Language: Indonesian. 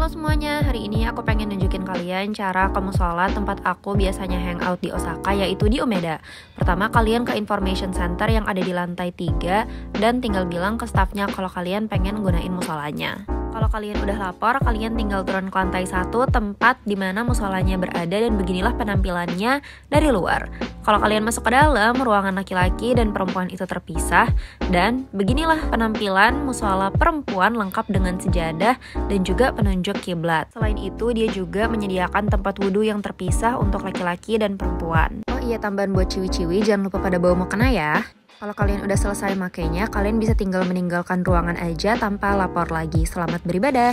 Halo semuanya, hari ini aku pengen nunjukin kalian cara ke musola tempat aku biasanya hangout di Osaka yaitu di Umeda. Pertama kalian ke information center yang ada di lantai 3 dan tinggal bilang ke staffnya kalau kalian pengen gunain musolanya. Kalau kalian udah lapor, kalian tinggal turun ke lantai satu tempat di mana musolanya berada dan beginilah penampilannya dari luar. Kalau kalian masuk ke dalam, ruangan laki-laki dan perempuan itu terpisah dan beginilah penampilan musola perempuan lengkap dengan sejadah dan juga penunjuk kiblat. Selain itu, dia juga menyediakan tempat wudhu yang terpisah untuk laki-laki dan perempuan. Oh iya, tambahan buat ciwi-ciwi, jangan lupa pada bawa mukena ya. Kalau kalian udah selesai makainya, kalian bisa tinggal meninggalkan ruangan aja tanpa lapor lagi. Selamat beribadah.